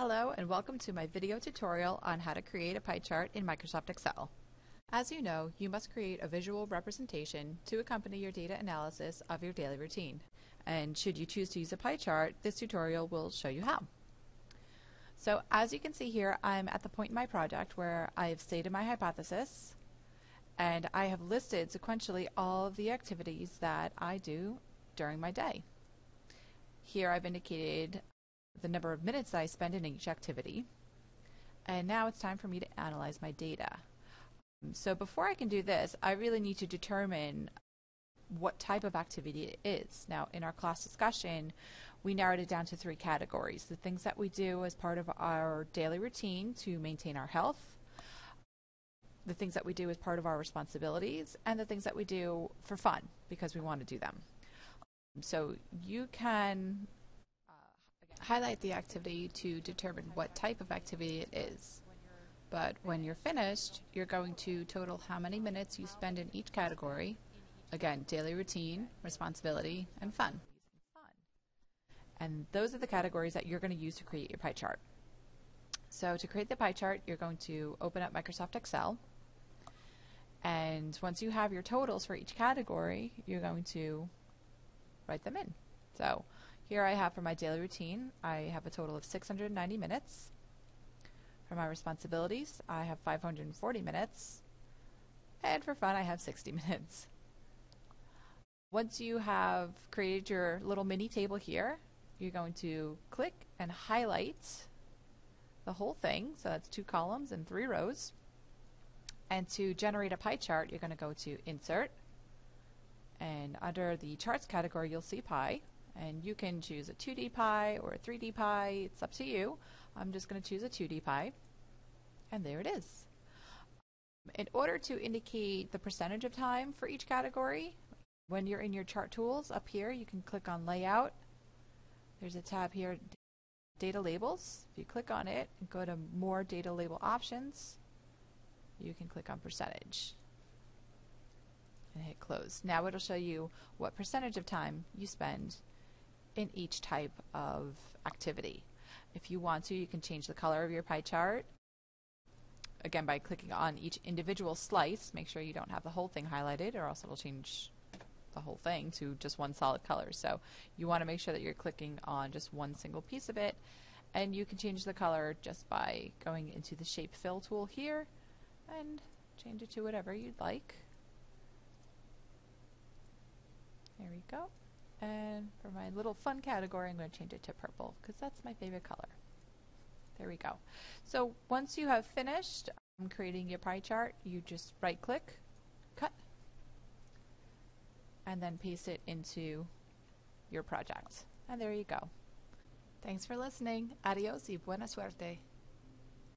Hello and welcome to my video tutorial on how to create a pie chart in Microsoft Excel. As you know, you must create a visual representation to accompany your data analysis of your daily routine. And should you choose to use a pie chart, this tutorial will show you how. So as you can see here, I'm at the point in my project where I've stated my hypothesis and I have listed sequentially all of the activities that I do during my day. Here I've indicated the number of minutes I spend in each activity. And now it's time for me to analyze my data. Um, so before I can do this, I really need to determine what type of activity it is. Now, in our class discussion, we narrowed it down to three categories. The things that we do as part of our daily routine to maintain our health, the things that we do as part of our responsibilities, and the things that we do for fun because we want to do them. Um, so you can highlight the activity to determine what type of activity it is. But when you're finished, you're going to total how many minutes you spend in each category. Again, daily routine, responsibility, and fun. And those are the categories that you're going to use to create your pie chart. So to create the pie chart, you're going to open up Microsoft Excel. And once you have your totals for each category, you're going to write them in. So here I have for my daily routine, I have a total of 690 minutes. For my responsibilities, I have 540 minutes. And for fun, I have 60 minutes. Once you have created your little mini table here, you're going to click and highlight the whole thing. So that's two columns and three rows. And to generate a pie chart, you're going to go to Insert, and under the charts category, you'll see pie. And you can choose a 2D pie or a 3D pie. It's up to you. I'm just going to choose a 2D pie. And there it is. In order to indicate the percentage of time for each category, when you're in your chart tools up here, you can click on Layout. There's a tab here, Data Labels. If you click on it and go to More Data Label Options, you can click on Percentage and hit close. Now it'll show you what percentage of time you spend in each type of activity. If you want to, you can change the color of your pie chart. Again, by clicking on each individual slice, make sure you don't have the whole thing highlighted or else it'll change the whole thing to just one solid color. So you want to make sure that you're clicking on just one single piece of it. And you can change the color just by going into the shape fill tool here and change it to whatever you'd like. There we go. And for my little fun category, I'm going to change it to purple because that's my favorite color. There we go. So once you have finished um, creating your pie chart, you just right click, cut, and then paste it into your project. And there you go. Thanks for listening. Adios y buena suerte.